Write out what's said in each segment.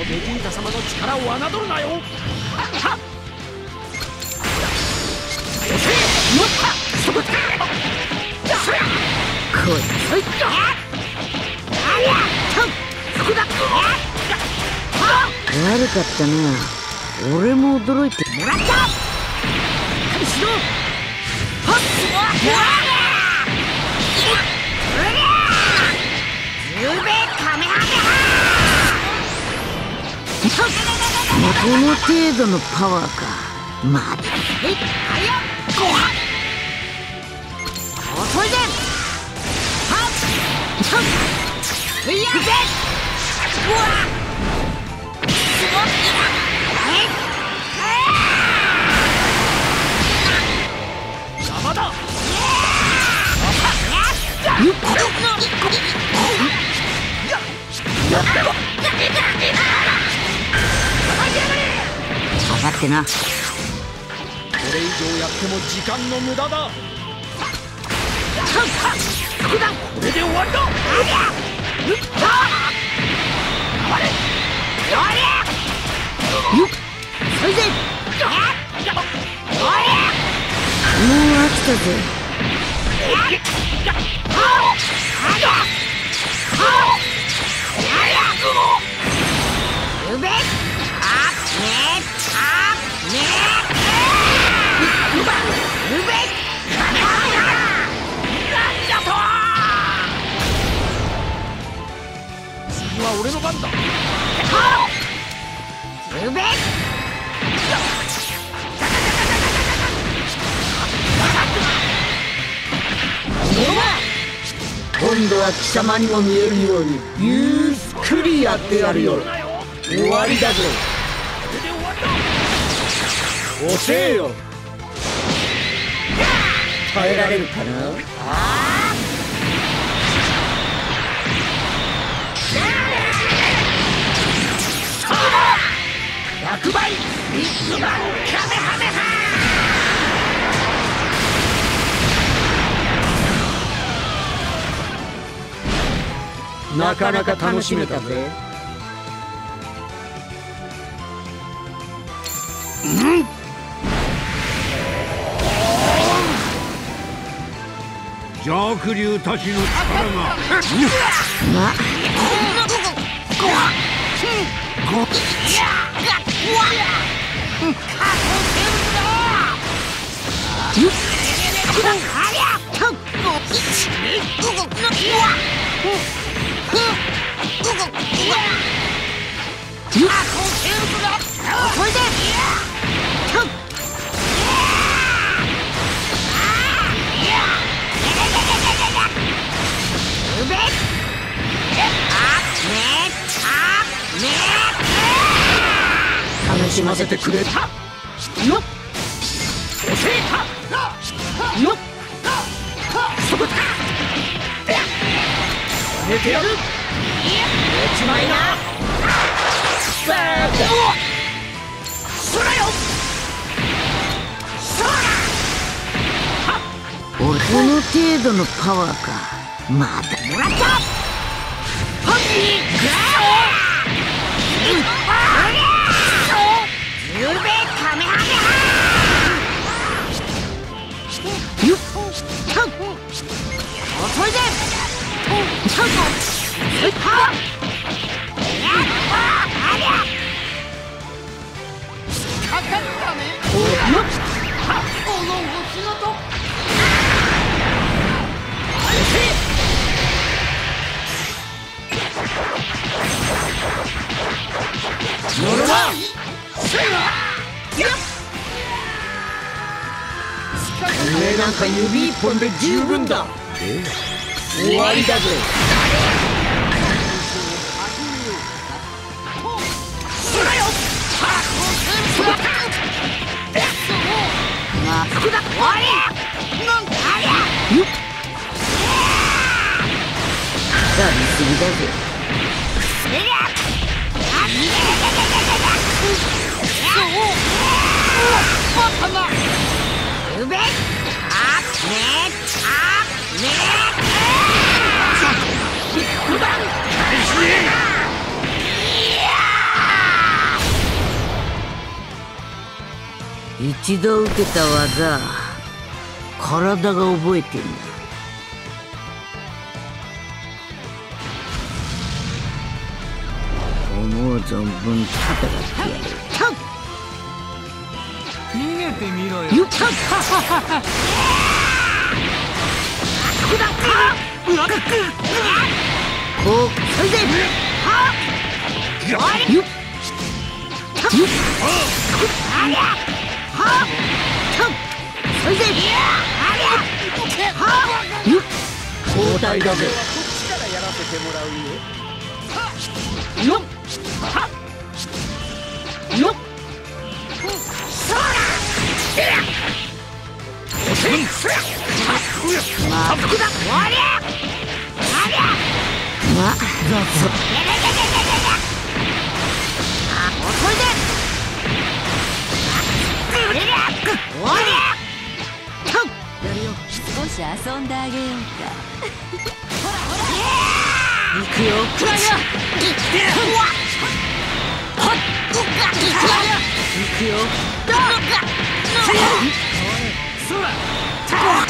のベジータ様の力を侮るなよ。悪かったな。俺も驚いて。もらったこの程度のパワーか。まだ邪魔ってなこれ以上やっても時間の無駄だ。これで終わりだそれで。もう飽きたぜ今度は貴様にも見えるようにゆっくりやってやるよ終わりだぞ。これで終わりだ遅えよ。耐えられるかな？100倍ビッグバンカメハメハなかなか楽しめたぜ邪悪竜たちの力がま楽しませてくれた。よっ。遅えたよっ。そこだ寝てやるちまい。なさあそらよそら俺この程度のパワーかまだもらったハッピーグラオゆるべカメハメハよっ遅いぜはっなんか指一本で十分だ。終わりだぜ。まあ服だ終わりなんだありゃやりすぎだぜう。一度受けた技体が覚えてんだ。思う存分戦ってやる。逃げてみろよゆっ。こうそれでゆっ。ゆっ。それでゆっ。交代だぜよっ。よっまあ少し遊んであげようか行くよ。くらいや行くよそらいい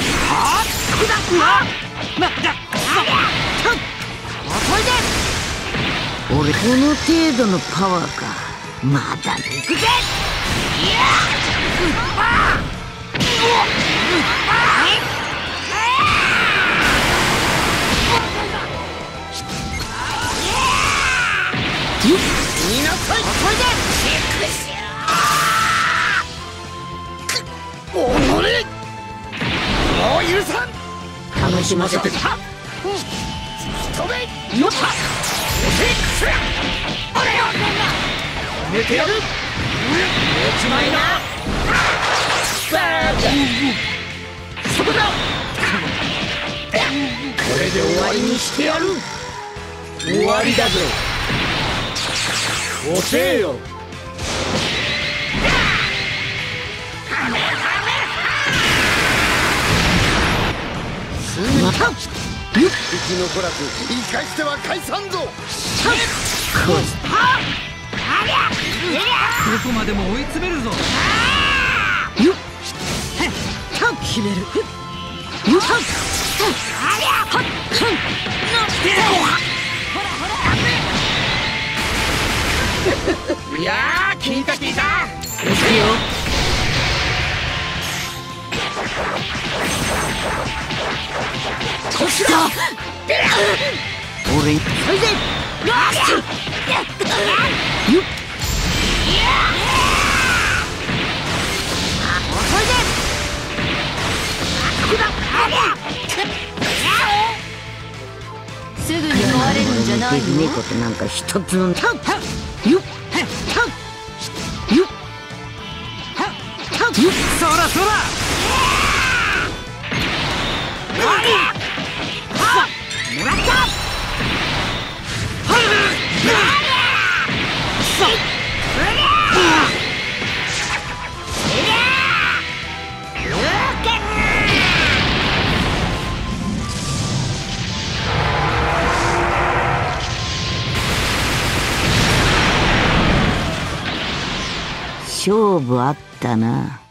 すぎだぞよっ俺この程度のパワーか。まだ行くぜ。いや楽しませてよっ寝てやる。ちまいな。そこだ。これで終わりにしてやる。終わりだぜ遅えよまた生き残らず言い返しては解散ぞこどこまでも追い詰めるぞよっ決めるよっいやー聞いた聞いた行くよこっ。ちだ俺それでよっ。すぐに壊れるんじゃないできねえことなんか一つのよっ。よっ。そらそら勝負あったな。